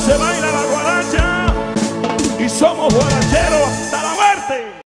Se baila la guaracha y somos guaracheros hasta la muerte.